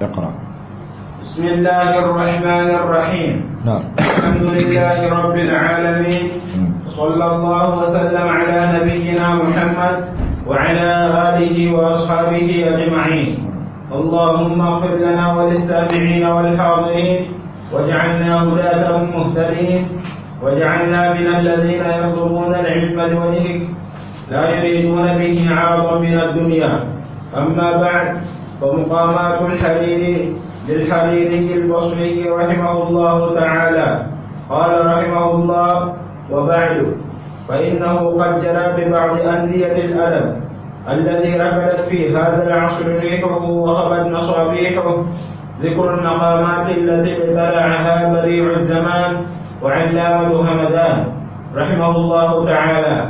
اقرأ. بسم الله الرحمن الرحيم. نعم. الحمد لله رب العالمين. وصلى الله وسلم على نبينا محمد وعلى آله وأصحابه أجمعين. اللهم اغفر لنا وللسامعين والحاضرين واجعلنا هداة مهتدين واجعلنا من الذين يطلبون العلم لوجهك لا يريدون به عرضا من الدنيا. أما بعد فمقامات الحريري للحريري البصري رحمه الله تعالى. قال رحمه الله وبعد فإنه قد جرى ببعض أندية الأدب الذي رفدت في هذا العصر ريحه وخبت مصابيحه ذكر المقامات التي ابتلعها بديع الزمان وعلامة همدان رحمه الله تعالى.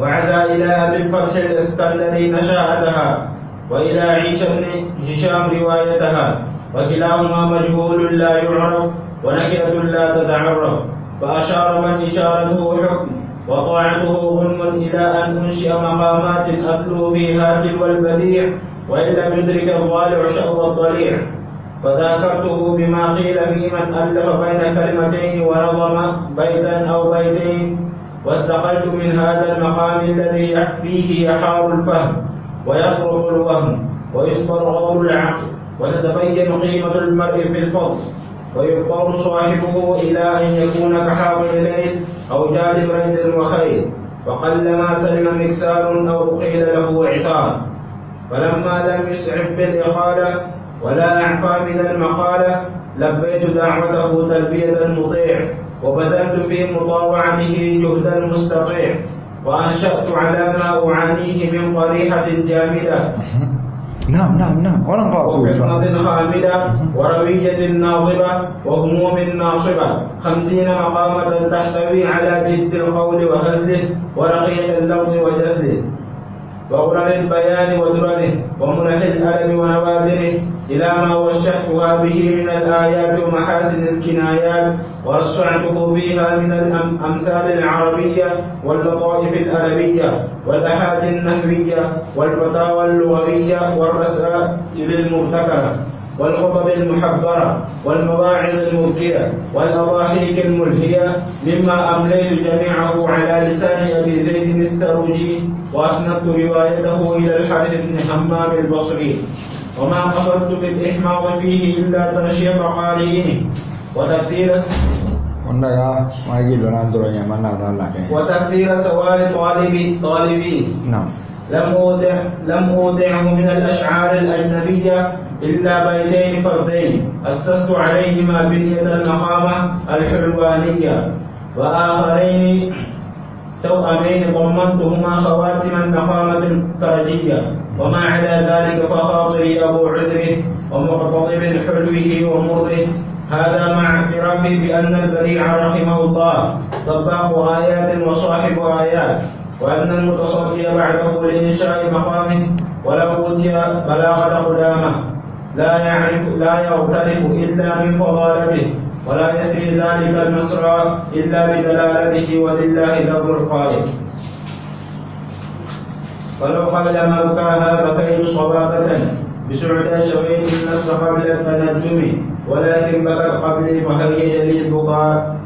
وعزى إلى أبي الفتح الإسكندري نشأتها وإلى عيسى بن هشام روايتها. وكلاهما مجهول لا يعرف ونكرة لا تتعرف. فأشار من إشارته حكم وطاعته غنم إلى أن أنشئ مقامات أتلو بها تلو البديع وإن لم يدرك الضالع شأو الضليع. فذاكرته بما قيل في من ألف بين كلمتين ونظم بيتا أو بيتين. واستقلت من هذا المقام الذي فيه يحار الفهم. ويطرق الوهم ويصبر غور العقل وتتبين قيمة المرء في الفضل. ويضطر صاحبه إلى أن يكون كحاضر الليل أو جالب ريد وخير. وقلما سلم مكسار أو قيل له عطار فلما لم يسعف بالإقالة ولا أعفى من المقالة لبيت دعوته تلبية مطيع. وبذلت في مطاوعته جهدا مستطيع. وأنشأت على ما أعانيه من قريحة جامدة. نعم نعم نعم. وفطنة خامدة وروية ناظرة وهموم ناصبة. خمسين مقامة تحتوي على جد القول وهزله ورقيق اللفظ وجسده وغرر البيان ودرره ومنح الألم ونوادره إلى ما وشحتها به من الآيات ومحاسن الكنايات ورصعته فيها من الأمثال العربية واللطائف الأدبية والأحاد النحوية والفتاوى اللغوية والرسائل المبتكرة. والخطب المحبرة والمواعظ المبكية والأضاحيك الملهية مما أمليت جميعه على لسان أبي زيد السروجي وأسندت روايته إلى الحارث بن حمام البصري. وما قصدت بالإحماض فيه إلا تنشيط قارئه وتكثير. وتكثير سوال طالبي طالبي. نعم لم أودع لم أودعه من الأشعار الأجنبية إلا بيتين فردين. أسست عليهما بنية المقامة الحلوانية. وآخرين توأمين ضمنتهما خواتم المقامة الكرجية وما عدا ذلك فخاطري أبو عذره ومقتضب حلوة ومره هذا مع اعترافي بأن البديع رحمه الله سباق آيات وصاحب آيات. وأن المتصدي بعده لإنشاء مقام ولو أوتي بلاغة قدامه لا يعرف لا يغترف إلا من فضالته ولا يسري ذلك المسرى إلا بدلالته ولله ذر القائل. ولو قبل موكاها بكيت صبابة بسعدى شويت النفس قبل التنجم ولكن بكت قبلي لي البكاء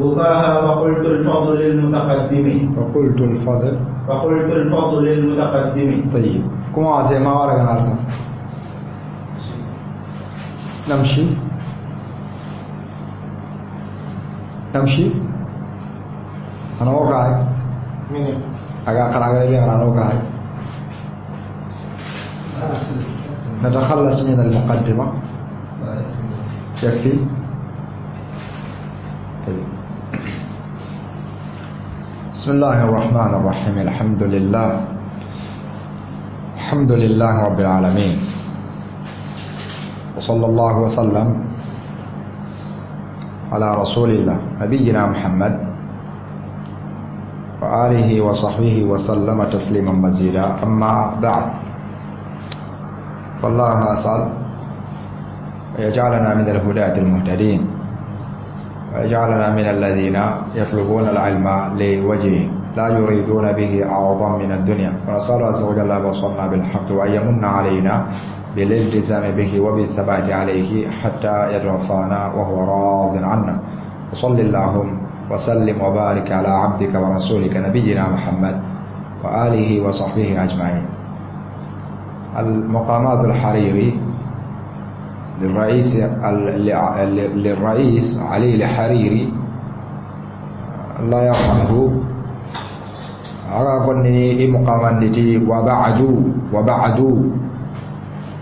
بكاها فقلت الفضل للمتقدم فقلت الفضل. فقلت الفضل للمتقدم طيب. كم عسى ما ورق نارسا نمشي. نمشي. أنا وقعي من agak kerang-kerang yang orang وقعي نتخلص من المقدمة. يكفي. طيب. بسم الله الرحمن الرحيم الحمد لله الحمد لله رب العالمين وصلى الله وسلم على رسول الله نبينا محمد وآله وصحبه وسلم تسليما مزيدا أما بعد فالله أسأل ويجعلنا من الهداة المهتدين ويجعلنا من الذين يطلبون العلم لوجهه لا يريدون به عوضا من الدنيا. ونسأل عز وجل أن وصلنا بالحق وأن يمن علينا بالالتزام به وبالثبات عليه حتى يتوفانا وهو راض عنا. وصل اللهم وسلم وبارك على عبدك ورسولك نبينا محمد وآله وصحبه أجمعين. المقامات الحريري للرئيس للرئيس علي الحريري. الله يرحمه عرب أنني إمقام نتي وبعدوا وبعدوا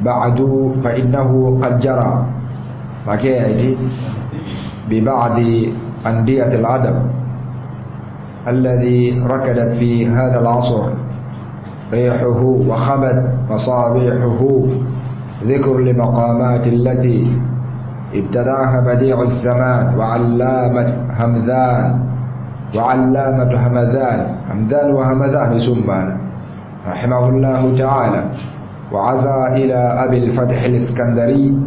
بعدوا فإنه قد جرى. ما يعني ببعض أندية العدم الذي ركدت في هذا العصر ريحه وخبت مصابيحه. ذكر لمقامات التي ابتدعها بديع الزمان وعلامة همذان وعلامة همذان همذان وهمذان سمان رحمه الله تعالى. وعزى إلى أبي الفتح الإسكندري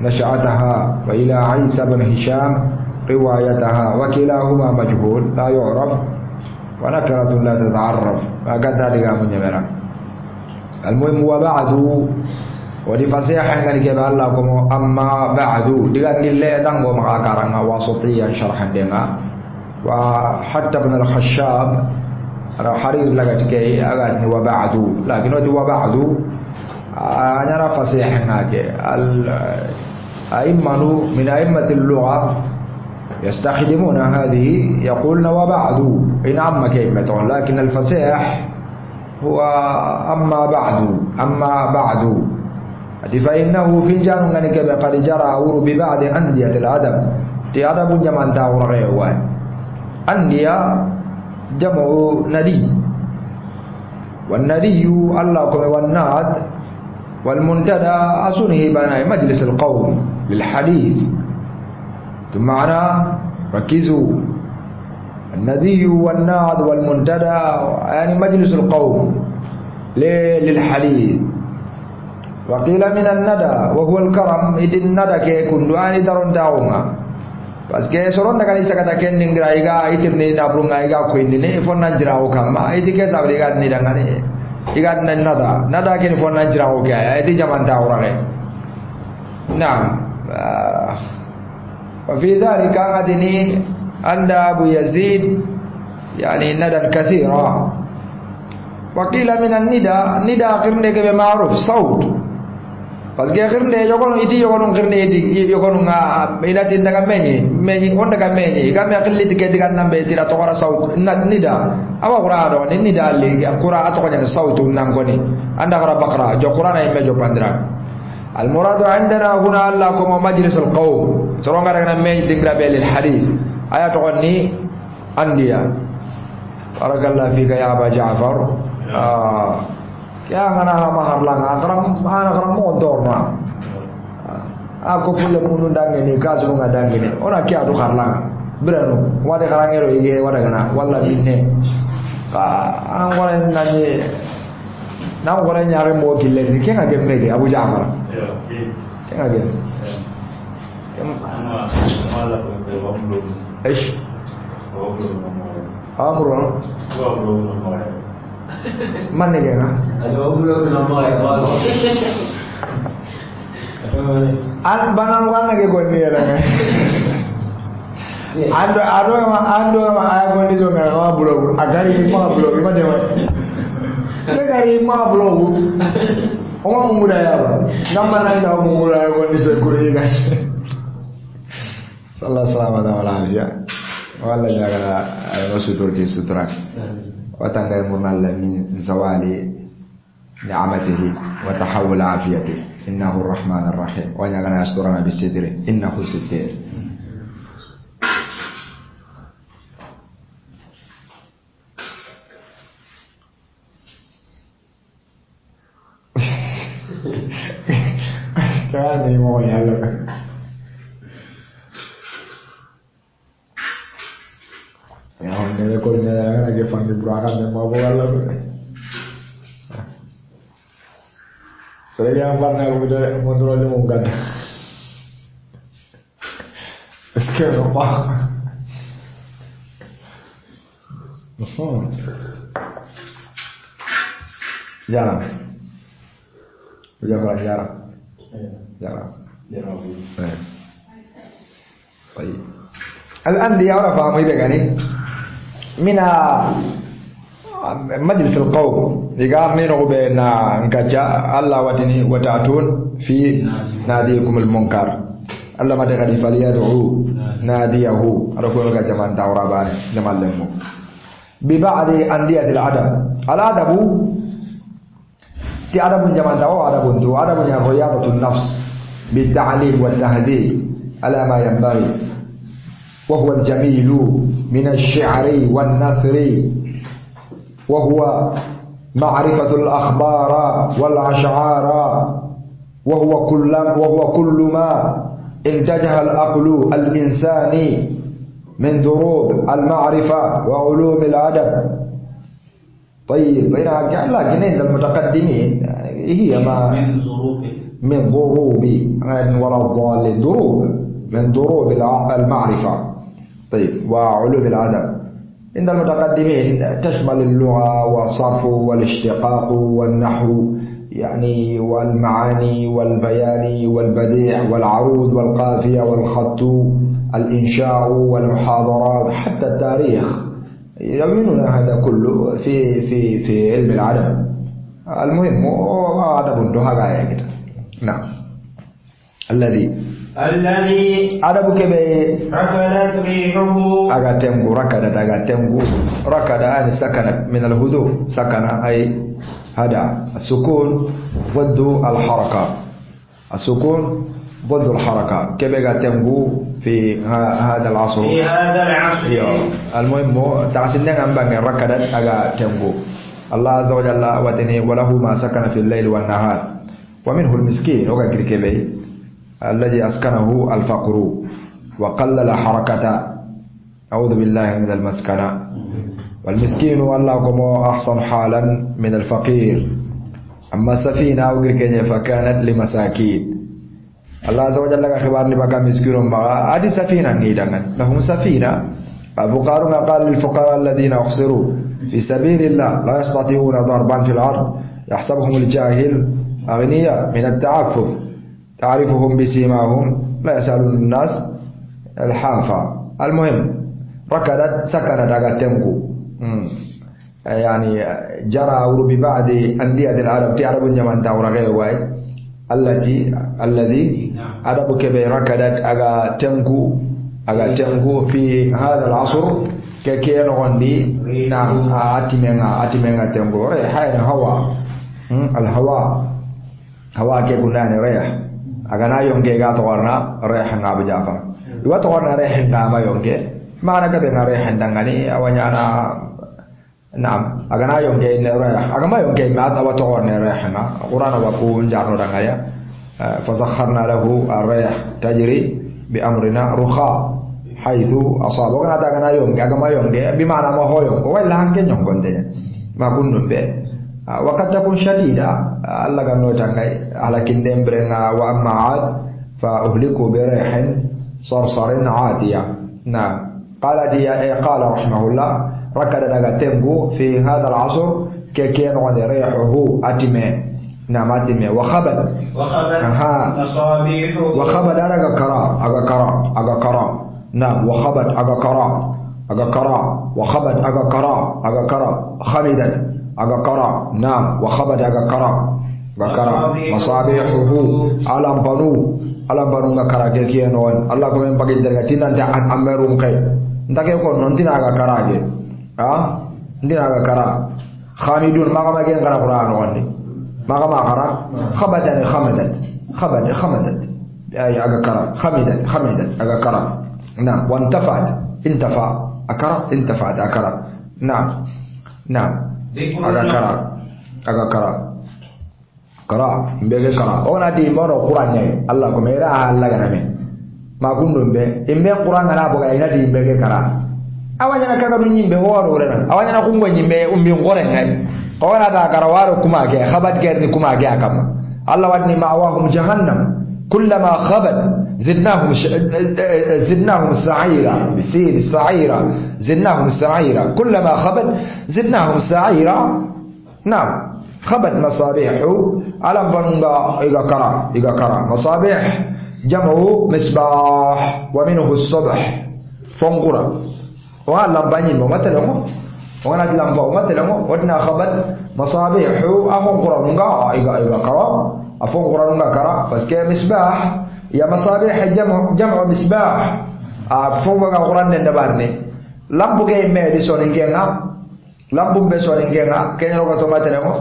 نشأتها وإلى عيسى بن هشام روايتها وكلاهما مجهول لا يعرف ونكرة لا تتعرف. ما قد ذلك من المهم وبعد ngani ke Allah ko amma ba'du. Diga ngille dango maka karanga wasatiyan sharhan denga وحتى ابن الخشاب حرير لقت كي أغاني وبعد لكن وبعد أنا رفع سيحناك الأئمة من أئمة اللغة يستخدمون هذه يقولون وبعد إن عم كلمة لكن الفسيح هو أما بعد أما بعد فإنه في جانب قد جرى أور ببعد أندية الأدب دي أدب جمان تاور غيوان أندية جمع ندي والندي الله كم والناد والمنتدى أصنه بنا مجلس القوم للحديث ثم معنا ركزوا الندي والناد والمنتدى يعني مجلس القوم للحديث Wakilaminan minan nada wa karam idin nada ke kunduani taron daunga. Paske soron daga isa kata ken itu nini itir ni na brunga iga ko indine fonna jirao ma iti ke sabri ga ni dangane iga nan nada. Nada ke fonna jirao ke ya iti jaman daura ne naam. Ah. Wa fi dhalika adini anda Abu Yazid yani nada kathira. Wa qila minan nida nida akhirnya ke ma'ruf saut Pas ge gerne yo ya kon iti yo ya kon iti yo ya kon nga meina tin daga meni meni on daga meni ga me akli tike diga nan be tira to ra sawt na nida awa kura do ni nida le ga qura ato kanya sawt nan goni anda kara bakra jo qura na me jo pandra. Al muradu andana huna alla ko ma majlis al qawm. Toro nga daga me dingra be lil hadith aya to ni andia, faragalla fi ga ya ba jafar. Ah. Jangan mahar langan, kerang mahar kerang motor mah. Aku pun le ini, dangi ni, kasu nggak dangi ni. Ona kia tu karlang, beranu. Wade karang ero ige, wade kena, wala binne. Ka, ang wala nani, nang wala nyari mau kile ni, kia ngagem mege, abu jamar. Kia ngagem. Eh? Amro. Amro. من نجينا an banang wana ke koni ya na ando ado ma ando ma ay koni so ngara ma bulo agari ma bulo ma dewa ke gari ma bulo o ma mumuda ya ba ngamba na ina mumuda ya koni so ko ni ga sallallahu alaihi wa sallam wala jaga ay sutur di sutra وتنقل من زوال نعمته وتحول عافيته. إنه الرحمن الرحيم. وأن يسترنا بالستر إنه ستير. كان يموت ne పండి ఇప్పుడు ఆకాశం బాగోగలరు సరిగా పడినాక ముందు రోజు ముగ్గాను ఇసుకేనప్ప Jarang. Jarak. jarang. Jarang. jarak. Baik. Al-an dia orang faham ini kan ini? من مجلس القوم. يقام من بين نكجا الله وتني وتعتون في ناديكم المنكر. الله ما تغني فليدعو ناديه. تاورا باني جمان لمو. ببعض أندية العدب العدب تي عدب جمان تاو عدب تو عدب رياضة النفس بالتعليم والتهذيب من الشعر والنثر وهو معرفة الأخبار والأشعار وهو كل وهو كل ما انتجه العقل الإنساني من دروب المعرفة وعلوم الأدب. طيب هنا لكن عند المتقدمين. هي ما من ظروف من ضروب ولا الضال ضروب من ضروب المعرفة. طيب وعلوم الأدب. عند المتقدمين تشمل اللغة والصرف والاشتقاق والنحو يعني والمعاني والبيان والبديع والعروض والقافية والخط الإنشاء والمحاضرات حتى التاريخ. يبيننا هذا كله في في في علم العدب المهم عدب هذا كده نعم. الذي الذي أدب كبير ركضت ريحه. من الهدوء. سكن أي هذا السكون ضد الحركة. السكون ضد الحركة. كيف أغتنغو في هذا العصر؟ في هذا العصر. المهم تعسل نعم بان ركضت أغتنغو الله عز وجل وتنه وله ما سكن في الليل والنهار. ومنه المسكين. وكذلك كبير الذي أسكنه الفقر وقلل حركة. أعوذ بالله من المسكنة. والمسكين والله أحسن حالا من الفقير. أما السفينة وغير فكانت لمساكين. الله عز وجل لك خبار نبقى مسكين بغا أدي سفينة نيدان لهم سفينة. الفقراء قال للفقراء الذين أخسروا. في سبيل الله لا يستطيعون ضربا في الأرض. يحسبهم الجاهل. أغنياء من التعفف. تعرفهم بسيماهم لا يسألون الناس الحافة. المهم ركضت سكنت تنكو يعني جرى ببعض أندية العرب تعرف جمان تاورا واي. التي الذي عرب كبير ركضت على تنكو aga tengu fi hada al-asr ke ke no gondi na atimenga atimenga tengu re hayna agana yong ge ga to warna reh na ba jafa dua to warna reh na ba yong mana ka be na reh ndang ani awanya na nam agana yong ge ne reh agama yong ge ma ta wa to warna reh na qur'an wa ku nja no danga ya eh, fa zakharna lahu ar-rih tajri bi amrina rukha haitsu asaba. Wa ta agana yong ge agama yong ge bi mana ma ho yong ko wa la ke nyong ko ma kunnu be wa qad takun shadida الله كان نوتك على كندم برنا وأما عاد فأهلكوا بريح صرصر عاتية نعم قال دي إيه قال رحمه الله ركض نجتمبو في هذا العصر كي كان عن ريحه أتمة نعم أتمة وخبد وخبد أها أنا كرا أجا كرا نعم وخبد أجا كرا أجا كرا وخبد أجا أجا كرا نعم وخبد أجا كرا أجا كرا مصابيحه ألم بنو ألم بنو كرا كي نون الله كم ينبغي درجة تنا أنت أمرهم كي أنت كي يكون ننتنا أجا كرا كي ها نتنا أجا كرا خامدون ما كما كي كرا قرآن واني ما كما كرا خبد يعني خمدت خبد خمدت أي أجكرا خمدت خمدت أجكرا نعم وانتفعت انتفع أكرا انتفعت أكرا نعم نعم أجكرا أجكرا كرا بيجي كرا أنا دي مرة قرآن يعني الله كم يرى الله جنامي ما كندم به إن بين قرآن أنا بقى إن دي بيجي كرا awanya na kaga dun yimbe woro rena awanya na kungo yimbe umbi ngore ngai kawana da karawaro kuma ke khabat ke ni kuma ke akama Allah wadni ma'awahum jahannam كلما خبت زدناهم زدناهم سعيرا بسين سعيرا زدناهم سعيرا. كلما خبت زدناهم سعيرا. نعم خبت مصابيحه على بنغا إذا كرا إذا كرا مصابيح جمع مصباح ومنه الصبح. فنغرا وهل لمبانين ممتلهم وأنا لمبانين ممتلهم ودنا خبت مصابيحه أهو قرأ. إذا إذا كرا A fokura ɗum ɗakara, pa ski a ya ma sabi a misbah, jam ɓa misɓa, a fokura ƙa ƙuran nde ɗa ɓarni, lamɓu kei me di soni ngenga, lamɓu be nah. soni ngenga, kei ɗo ɓa ɗo ngatiremo,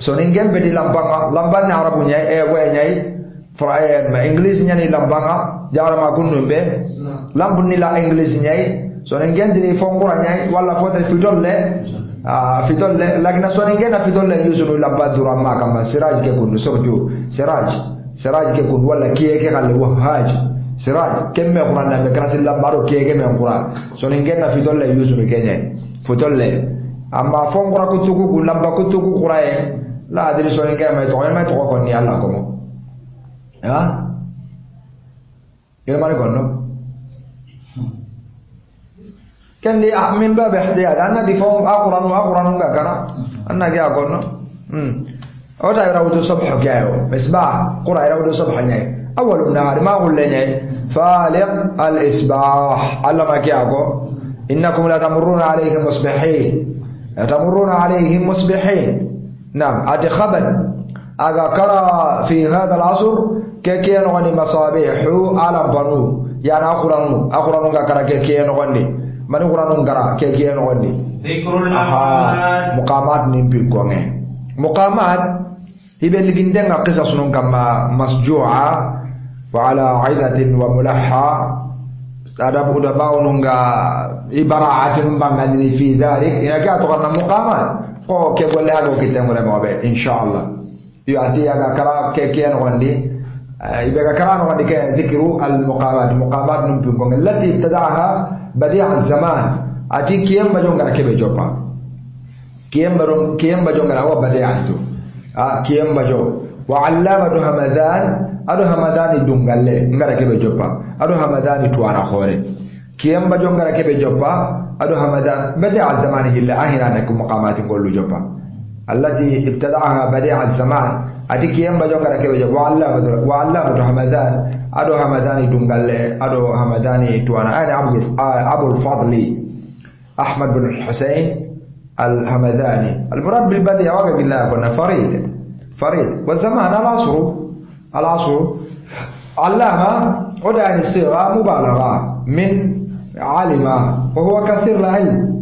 soni ngem ɓe di lamɓa ngam, lamɓa ɗe ƙwa ɗa ɓunyai e ɓwe ɗyei, frae ma, inglisi nyani lamɓa ngam, ɗe ƙwa ɗe ma ƙun ɗo ɓe, lamɓu nila inglisi nyai, soni ngen ɗe di fokura nyai, walla fuotai fuɗo ɗe. Ah, fitol lagna soninge na fitol la yusunu labba dura ma kama siraj ke kun sorjo siraj. Siraj ke kun wala kiye ke kal wahaj siraj kemme qur'an na bekrasi lambaro kiye ke men qur'an. Soninge na fitol la yusunu kenye fitol le. Amma fon qura kutuku kun lamba kutuku qura e eh. la adri soninge ma to ma to ko ni ala ko mo ha ilmar gonno fawm aqran wa aqran ga kana anna ga gonno hmm o da ira wudu subh gayo misbah qura ira wudu subh nyai awwal nahar ma qul nyai faliq al isbah allama ga go innakum la tamurruna alayhim musbihin tamurruna alayhim musbihin نعم عد خبل أجا كرا في هذا العصر كي نغني مصابيح على بنو يعني أخرانو أخرانو كرا كي نغني من أخرانو كرا كي نغني ذكر المقامات مقامات نمبي كونغ مقامات هي اللي جندنا قصص كما مسجوعة وعلى عظة وملحة ada buda bau nunga ibaraatin bangani fi dhalik ina ka to kana muqamat ko ke golle hago kitengure moɓe inchallah yo ati aga kara ke ken gondi ibe ga kara no gondi ke dhikru al بديع الزمان. أتي كيم بجونغ أنا كيف جوبا كيم برون كيم بجونغ أنا هو بديع عنده آه كيم بجو. وعلام أدو همدان أدو همدان يدونغالي إنغ أنا كيف جوبا أدو همدان يتوانا خوري. كيم بجونغ أنا كيف جوبا أدو همدان بديع الزمان هي اللي أهلا نكون مقامات نقول جوبا. التي ابتدعها بديع الزمان. أتي كيم بجونغ أنا كيف جوبا وعلام أدو همدان همداني دونغال أدو همداني توانا أنا عبد أبو الفضل أحمد بن الحسين الهمداني المراد بالبديع وقع بالله كنا فريد فريد والزمان العصر العصر علامة ودعني الصيغة مبالغة من علم وهو كثير العلم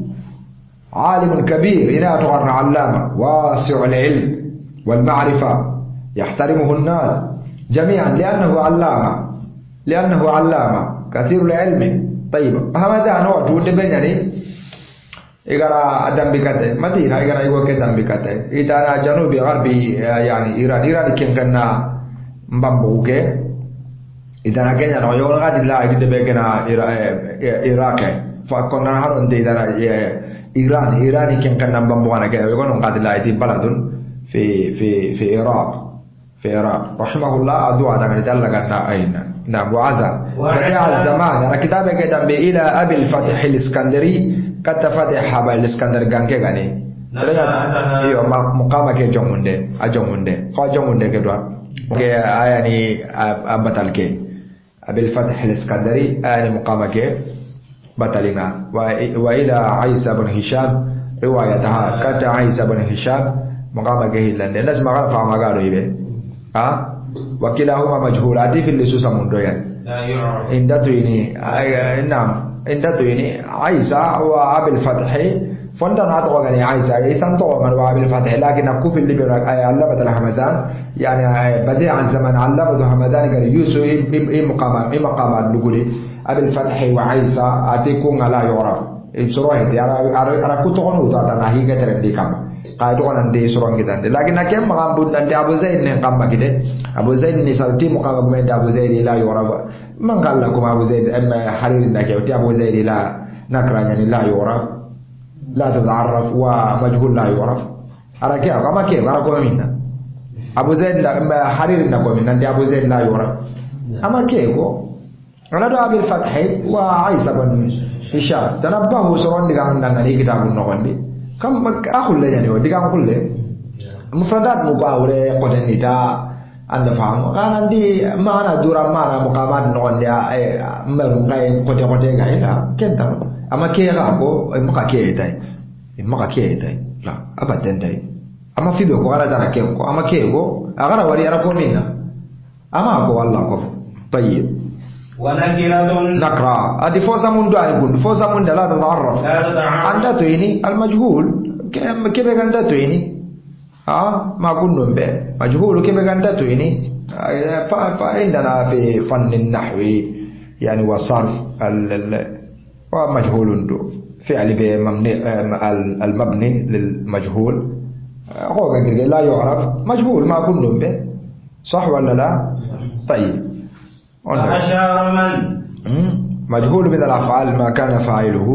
عالم كبير هنا تقرن علامة واسع العلم والمعرفة يحترمه الناس جميعا لأنه علامة لأنه علامة كثير العلم. طيب. هم ده نوع جود بين يعني إذا أدم بكتة ما تيجي هاي إذا يقول كدم بكتة إذا أنا جنوب غربي يعني إيران. إيران كن كنا بامبوكة إذا أنا كنا نقول غادي لا إذا تبعنا إيراك. فكنا هارون تي إذا إيران. إيران كن كنا بامبوكة كده. يقول نقول لا إذا بلدون في في في إيران في إيران رحمه الله. أدعى أن يتألق أن أينه نعم وعزا. بديع الزمان. أنا كتابة كده إلى أبي الفتح الإسكندري. قد فتح حبا الإسكندر غانكي غاني iyo mukama ke jongunde a jongunde ko jongunde ke do ke ayani abatal ke بالفتح الإسكندري. آن مقامك بطلنا وإلى عيسى بن هشام. روايتها. كتا عيسى بن هشام. مقامك هيلان الناس مقام فما قالوا يبه ها وكلاهما مجهولات في اللسوس من دويا إن دتويني نعم إن دتويني عيسى وأبي الفتح فندن أتوقع يعني عيسى عيسى أنتوقع من وأبي الفتح لكن أكوف اللي بيقول علامة الحمدان يعني بديع الزمن علامة الحمدان قال يوسف إيه مقام إيه مقام نقولي أبي الفتح وعيسى أتيكون لا يعرف سروه تي أرى أرى كتوكون وتا تنا هي كترن دي كم قاعد تقول أن دي سروه كده لكن أكيم مقام بود أن أبو زيد نقام كده أبو زيد نسالتي مقام بمن أبو زيد لا يعرف من قال لكم أبو زيد أما حرير نكيو أبو زيد لا نكرا يعني لا يعرف لا تتعرف ومجهول لا يعرف أرى كيف أما كيف أرى كم منا أبو زيد لا حرير نكو منا أنت أبو زيد لا يعرف أما كيف أنا دعا بالفتح وعيسى بن هشام تنبهوا سرون دي كان دعاني كتاب النغندي كم أقول لي يعني ودي كان أقول لي mufradat mu ko awre qoten ita anda faham kana di mana dura mana muqamat no ndia meru ngai qote qote ngai la kenta ama ke ga ko maka ke tai maka ke tai la abadan tai ama fibe ko ala dara ke ko ama ke ko agara wari ara ko minna ama ko walla ko tayyib ونكرة. نكرة. هذه فوزة من دعي يقول فوزة من دلالة تعرف لا تتعرف. عندها تويني المجهول. كيف عندها تويني ها آه، ما كنا به. مجهول. كيف عندها تويني آه، فعندنا في فن النحو يعني وصرف ومجهول فعل آه، المبني للمجهول. هو لا يعرف. مجهول. ما كنا به. صح ولا لا؟ طيب. فأشار من مجهول من الأفعال ما كان فاعله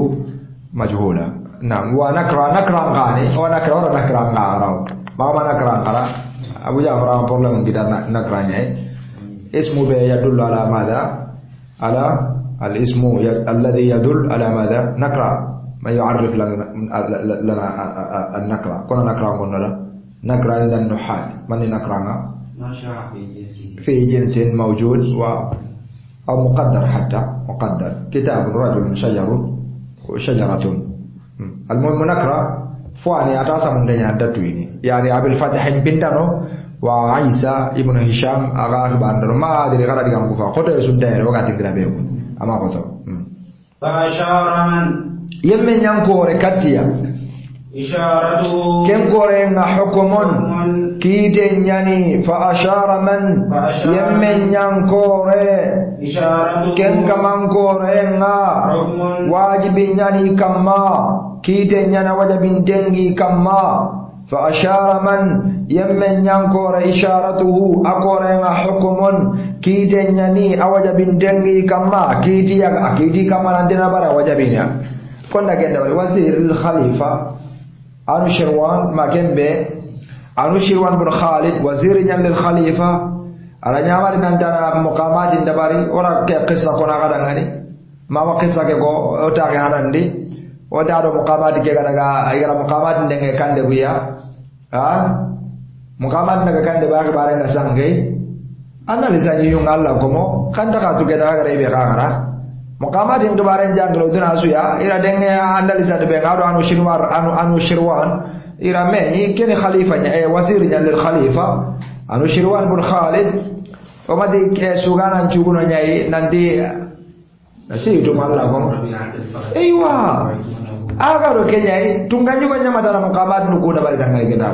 مجهولا. نعم. ونكرا نكرا غاني. ونكرا ولا نكرا غارو ما ما نكرا غارا أبو جعفر كده نكرا نهي. اسمه يدل على ماذا؟ على الاسم الذي يدل على ماذا؟ نكرا ما يعرف لنا النكرا كنا نكرا قلنا لا. نكرا عند النحاة من نكرا في جنس موجود و أو مقدر حتى مقدر. كتاب رجل شجر شجرة. المهم نقرأ. فواني أتاسا من دنيا دتويني يعني أبي الفتح بنتانو وعيسى ابن هشام أغا باندر ما أدري غير دي كفا قطع سندير وقت تقرأ بيو أما قطع فأشار من؟ يمن ينكور كتيا. إشارته كم كورين حكم kiite ñani fa ashara man yemmen ñankore إشارته ken kamankorenga حكم wajibi ñani kamma kiite ñana wajabin dengi kamma fa ashara man yemmen ñankore isharatuhu akorenga hukumun kiite ñani a wajabin dengi kamma kiitiyaga kiiti kamma nantena bara Anushirwan Makembe Anushirwan bin Khalid wazirinya lil khalifa. Aranyama dinan dana muqamatin dabari. Ora ke qissa kona kadangani mama qissa ke go ota ke hanandi wada do muqamat ke kadaga ayara muqamat ndenge kande buya. Ha? Muqamat ndenge kande ba ke bare na sangai analiza yunga Allah komo. Kanda ka tu ke daga rebe kagara Makamah yang kemarin jangan kalau itu nasu ya. Ira dengnya anda bisa dibengar anu shirwan anu anu shirwan. Ira meni kini khalifahnya eh wasirnya dari khalifah. Anu shirwan pun Khalid. Oh, Oma di eh, sugana sugan anju nanti eh, nasi itu malah kom. Iya. Agar oke nyai tungganya banyak madara makamah nukuda dapat dengar kita.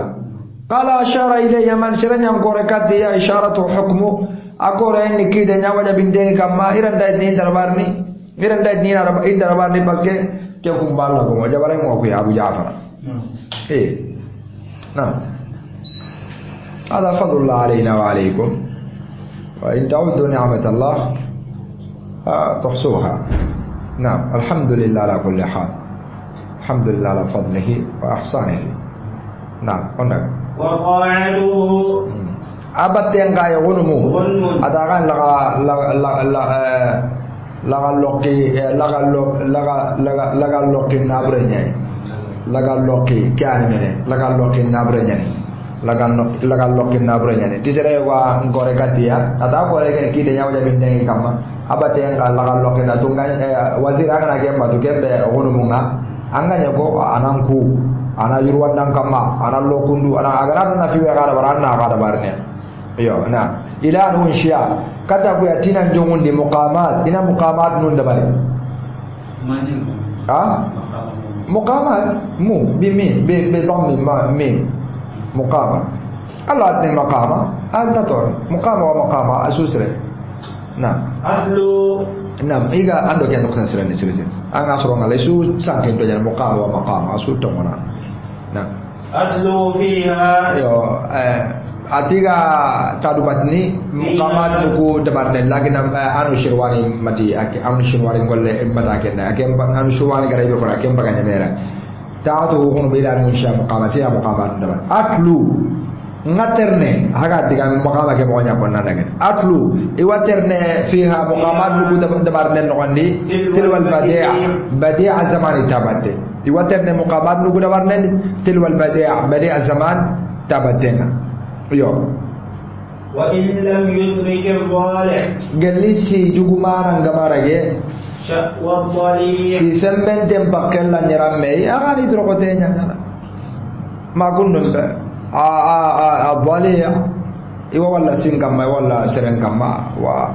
Kalau syara ide yaman syara yang korekat dia isyarat hukmu. Aku rein nikir dan nyawa jabin dengan kamah dari ini terbaru dai ni darbarni iran dai ni darbarni paske ke kumballa ko mo jabare mo ko abu jafar إيه نعم هذا فضل الله علينا وعليكم وإن تعودوا نعمة الله آه، تحصوها نعم الحمد لله على كل حال الحمد لله على فضله وأحسانه نعم هناك وقاعده abat yang kaya gunumu Gunmun. adakan laga laga laga laga laga loki laga laga laga laga loki nabrenya laga loki kani mene laga loki nabrenya laga no- laga loki nabrenya tisere wa ngore katia ata ko re ki de nyawa jamin dengi kama abat yang kaya laga loki na tunga wazir akan age mbatu kembe gunumu nga anganya ko ananku ana yurwan nan kama ana lokundu ana agara na fiwe gara baranna gara barne yo na. Ila shiya kata ku yatina jongundi muqamat. Ina muqamat nun dabari ha? Muqamat. Mu. Bi mi. Bi bi dhammi ma mi. Muqama. Allah atni maqama anta to muqama wa maqama asusre na. Adlu. Nam. Iga ando kendo kan sira ni sira anga soro ngale su sakin to jan muqama wa maqama asu to mona na. Adlu fiha. Yo eh atiga tadu batni muqamat nuku debarne lagi nam anu shirwani mati ake anu shirwani golle mata kenda ake anu shirwani gara ibe ko ake mbaganya mera taatu hono be ila mun sha muqamati ya muqamat debar atlu. Ngaterne haga diga muqama ke mo nya ko nanage atlu. Iwaterne fiha muqamat nuku debarne no andi tilwal badi'a badi'a zamani tabate iwaterne muqamat nuku debarne tilwal badi'a badi'a zaman tabatenga Iya. Wa illam yudrik al-walih. Galisi jugumaran gamarage. Syaqwa al-walih. Si semmen tem bakkella nyaramme. Agan idrokotenya nyara. Ma gunnum ba. A a a al-walih. Ya. Iwa walla sin kamma walla seren kamma wa.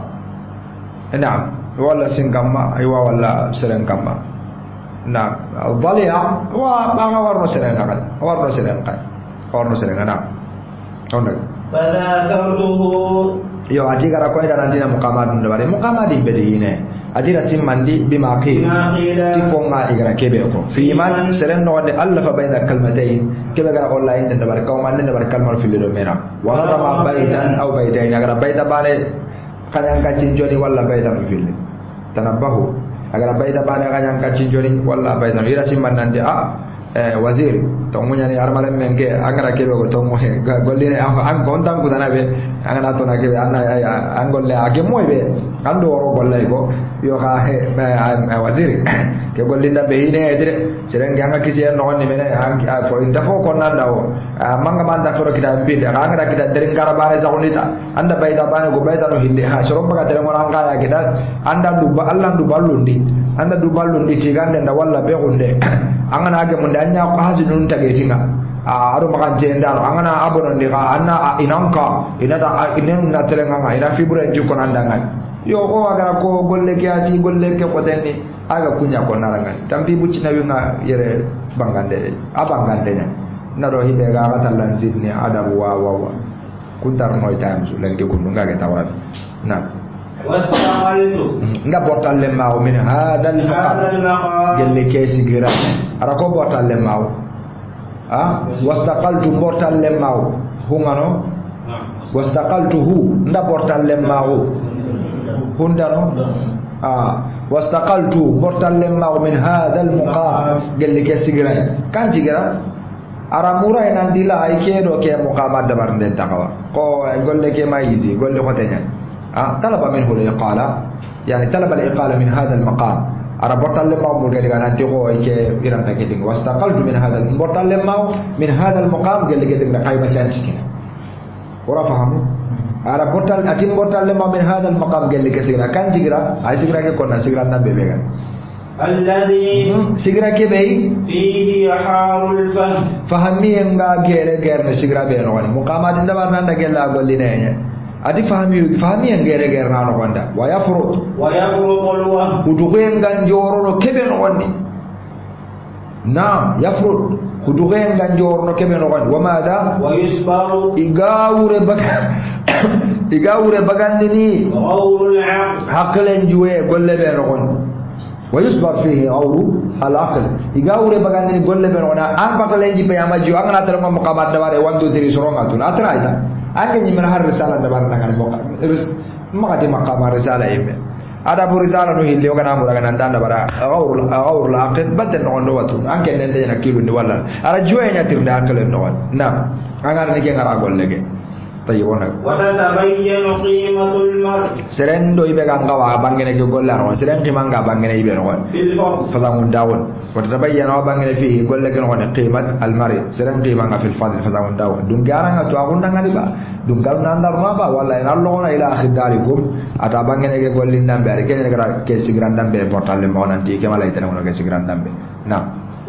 Naam. Walla sin kamma iwa walla seren kamma. Naam. Al-walih ya. wa ma warno seren kan. Warno seren kan. Warno seren kan. Naam. Tondek. Bala kautuhu. Yo aji gara ko ida nanti na mukamadun da bare mukamadin be dine. Aji rasim mandi bimaki. maqi. Ti ko nga igara kebe ko. Fi man seren no de Allah fa baina kalmatayn. Kebe gara online da bare ko man da bare kalmar fil do mera. Wa hada ma baitan aw baitayn gara baita bare kanyang kacin joni bayi baita mi fil. Tanabahu. Agara baita bare kanyang kacin joni walla baita. Ira sim man nanti a ah, Eh, waziri tonguñani armaren men ke an gara kebe ko tongu golli an gontan kudana be an gana tona kebe an golle a gemoy be. kandu woro golle ko yo ka he waziri. Ke gollinda na hine ine edre ke ganga kisi en ah poindako ko fo nan dawo manga ma anda toro kita da ganga da kita derin kara bane sahundita anda bayta bane go baytano hinde ha soron baga telengon anga kaya kita anda duba allah du ballundi anda du ballundi tigande da walla be hunde angana age munde an ñako hasi nun tagetinga aɗo makan jeendaɗo angana abonondi ka anna inanka inata inen na telengaga ina fibre en jukkonandangani yo ko agara ko golle ke ati golle ke ko denni aga kunya ko naranga tambi bucci na winga yere bangande a bangande nya na do hibe ga ga talan zidni adabu wa wa wa kuntar noy times lenge kunu ngage tawat na واستقلت nga botalle mawo min hadal هذا maqam المقام gelle kesi gira ara ko botalle mawo ha wastaqaltu botalle mawo hungano نعم. wastaqaltuhu nda botalle mawo hundano ah wastaqaltu botalle mawo min hadal maqam gelle kesi gira kan jigira ara mura en andila ay kedo ke muqamat dabar den takawa ko golle ke ma easy golle ko tenya ah talaba minhu al-iqala yani talaba al-iqala min hadha al-maqam ara botalle maw mo gadi gana ti ko ke iran ta kedin wastaqaltu min hadha botalle maw min hadha al-maqam gelle gedi na kayma chanchiki ora fahamu ara portal atin portal le mamin hada al maqam gelle ke sigra kan sigra ay sigra ke konna sigra nan be bega alladhi hmm, sigra ke be fihi harul fahm. Fahmi nga gere gere sigra be no muqamat inda barnan da gella golli ne adi fahmi fahmi en gere gere na no gonda wa yafrut wa yafrut wa udugen gan joro no kebe no wonni naam yafrut udugen gan joro no kebe no wonni wa madha? Wa yusbaru. Igawure baka igawure bagandi ni غور العقل haqlen juwe golle be no gondi wa yusbar fihi awru al aql igawure bagandi ni golle be no gondi an bagalen ji be amaji an na tara mo qamat daware wandu diri soronga tun atra ita ange ni men har risala da ban tangan mo maka di maqama risala ibe ada bu risala no hilli ogana mu daga nan danda bara awrul awrul aqid batten on do watu anke nen de na kilu ni walla ara juwe nya tir da akale no na anga ni ke ngara golle ge tayi wona وتتبين قيمة المرء seren do ibe ga ngawa bangene ke golle ron seren ki manga bangene ibe no في الفضل fazamun dawon wata tabayyana wa bangene fi golle ke no qimat al mari seren qima nga fil fadl fazamun dawon dun garanga to akunda ngani ba dun gal nan dar ma ba walla en allo na ila akhir dalikum ata bangene ke golle ndambe ari kene gara ke sigran dambe portal mo nanti ke mala itene mo ke sigran dambe na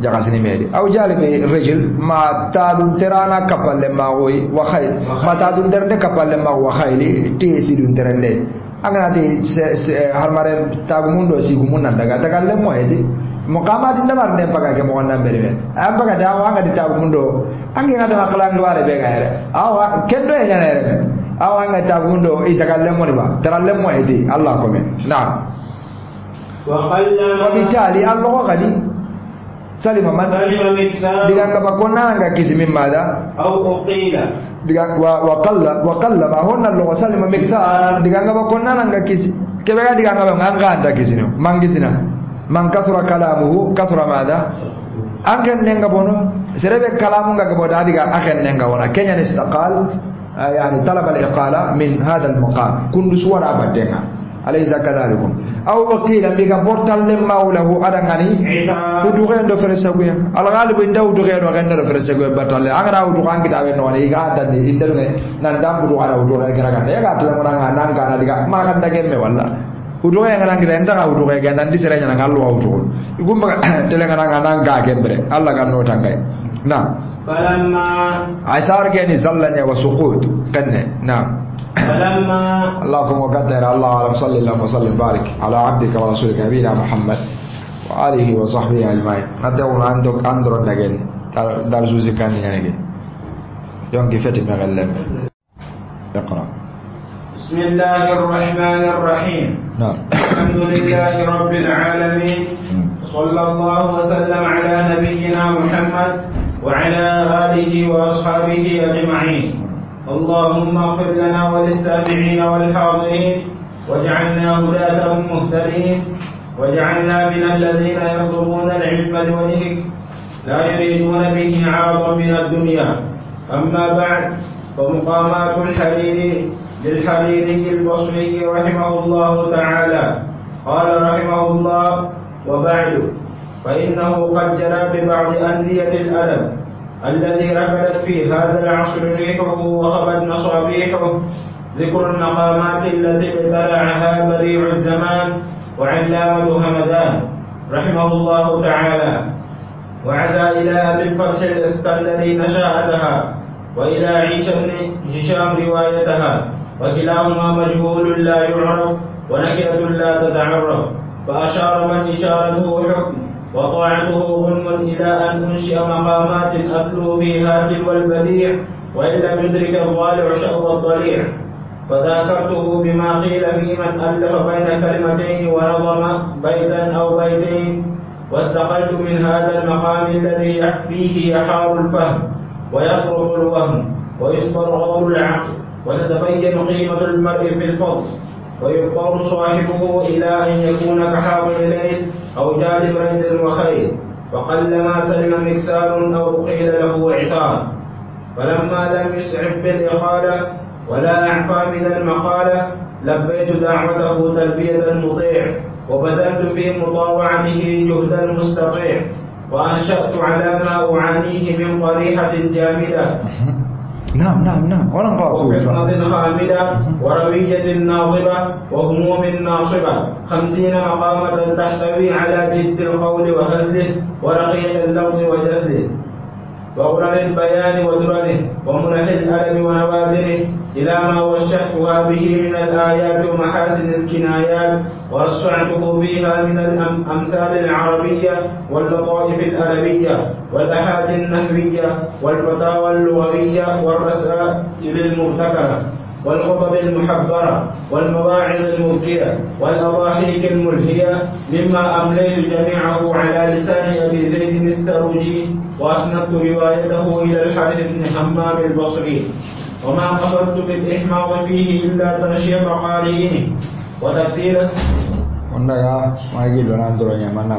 sini medi aw jalibi rajul ma tadun terana kapalle ma goy wa khayl ma tadun terne kapalle ma wa khayli ti sidun terende angana ti harmare tagu mundo si gumunna daga tagalle mo edi muqamat ndamar ne paga ke mo wonna bere ampaga dawa anga di tagu mundo angi ngado aklang luare be gaere awa kendo e nyanere awa anga tagundo itakalle mo ba taralle mo edi allah ko men na وقلما wabitali allah ko kadi salima man سلم مكثار diga ka bakonna nga kisimi mada أو أقيل qalla ma honna allah salima mikthar diga ka bakonna nga kisi kebe ga diga ngabe nganga anda kisino mangisina man kasura kalamuhu kasura mada anken nenga bono serebe kalamu nga gabo dadiga aken nenga wona kenya istaqal يعني طلب الإقالة من هذا المقام كن سوار أبدنا alaysa kadhalikum. Aw wakila mbiga bortallen maulahu adangani. gani uduxen do fere saguya alxalibu inda uduxeno xenne do fere saguya bartalle angana udux an kitabe noxane iga danni indeluge nan dan buduxana uduxe keraganda yaga tilangonanga nangana diga maxandagemme walla. Uduxe ngana ngida en daga uduxe ga nan disere nyana ngallu wa uduxe igumba tele ngana ngana ga kembre. Alla ga nota ngai. Na balamma. Asar ke ni zallanya wa suqut. Kanne na فلما اللهم قدر الله على صلى الله وسلم بارك على عبدك ورسولك نبينا محمد وآله وصحبه أجمعين. أدعو عندك أندر دغين دار زوزي كان يعني يوم كيفتي مغلم اقرأ. بسم الله الرحمن الرحيم. نعم. الحمد لله رب العالمين. صلى الله وسلم على نبينا محمد وعلى آله وأصحابه أجمعين. اللهم اغفر لنا وللسامعين والحاضرين واجعلنا هداة مهتدين واجعلنا من الذين يطلبون العلم لوجهك لا يريدون به عرضا من الدنيا. أما بعد فمقامات الحريري للحريري البصري رحمه الله تعالى. قال رحمه الله وبعد فإنه قد جرى ببعض أندية الألم الذي ركلت في هذا العصر ريحه وخبت مصابيحه ذكر المقامات التي ابتلعها بديع الزمان وعلامة همدان رحمه الله تعالى. وعزى إلى أبي الفتح الإسكندري نشاءتها وإلى عيسى بن هشام روايتها. وكلاهما مجهول لا يعرف ونكرة لا تتعرف. فأشار من إشارته حكم وطاعته غنم إلى أن أنشئ مقامات أتلو بها تلو البديع وإن لم يدرك الضالع شأو الضليع فذاكرته بما قيل في من ألف بين كلمتين ونظم بيتا أو بيتين واستقلت من هذا المقام الذي فيه يحار الفهم ويطرق الوهم ويصبر غور العقل وتتبين قيمة المرء في الفضل. ويضطر صاحبه إلى أن يكون كحاضر الليل أو جالب ريد وخير. وقلما سلم مكثار أو أقيل له عثار فلما لم يسعف بالإقالة ولا أعفى من المقالة لبيت دعوته تلبية المطيع. وبذلت في مطاوعته جهد المستطيع. وأنشأت على ما أعانيه من قريحة جامدة. نعم نعم نعم. ولا نقول وفطنة خامدة وروية ناظبة وهموم ناصبة. خمسين مقامة تحتوي على جد القول وهزله ورقيق اللفظ وجسده وغرر البيان ودرره ومنح الألم ونوادره. إلى ما وشحتها به من الآيات ومحاسن الكنايات وأصفعته فيها من الأمثال العربية واللطائف الأدبية والأحاد النحوية والفتاوى اللغوية والرسائل المبتكرة والخطب المحبرة والمواعظ المبكية والأضاحيك الملهية مما أمليت جميعه على لسان أبي زيد السروجي وأسندت روايته إلى الحارث بن حمام البصري. وما قصدت بالإحماض فيه إلا تنشيط قارئه وتكثير magi mana.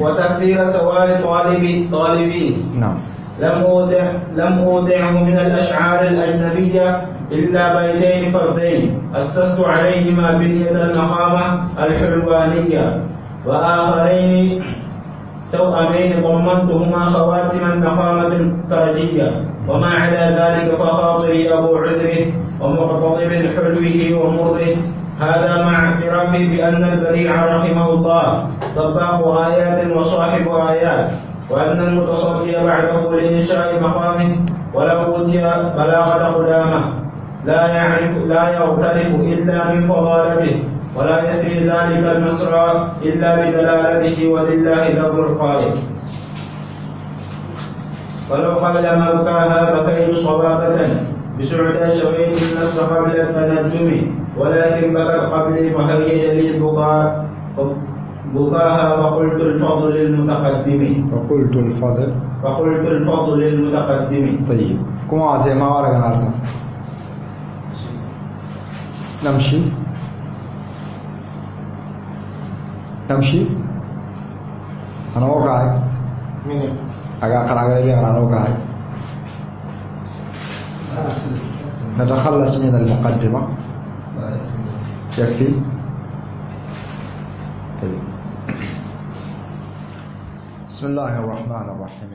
وتكثير سواد طالبي طالبيه Naam. لم أودع لم أودعه من الأشعار الأجنبية إلا بيتين فردين. أسست عليهما بنية المقامة الحلوانية. وآخرين توأمين ضمنتهما خواتم المقامة الكرجية وما عدا ذلك فخاطري أبو عذره ومقتضب حلوة ومره هذا مع اعترافي بأن البريع رحمه الله سباق آيات وصاحب آيات وأن المتصدي بعده لإنشاء مقام ولو أوتي بلاغة قدامه لا يعرف لا يغترف إلا من فضالته ولا يسري ذلك المسرى إلا بدلالته ولله ذر القائل ولو قبل موكاها بكيت صبابة بسعدى شويت النفس قبل التنجم ولكن بكت قبلي فهيج لي البكاء بكاها وقلت الفضل للمتقدم. فقلت الفضل. فقلت الفضل للمتقدم. طيب. كما زي ما ورق نارسا نمشي. نمشي. أنا وقعي. من أقا أقرأ نتخلص من المقدمة يكفي بسم الله الرحمن الرحيم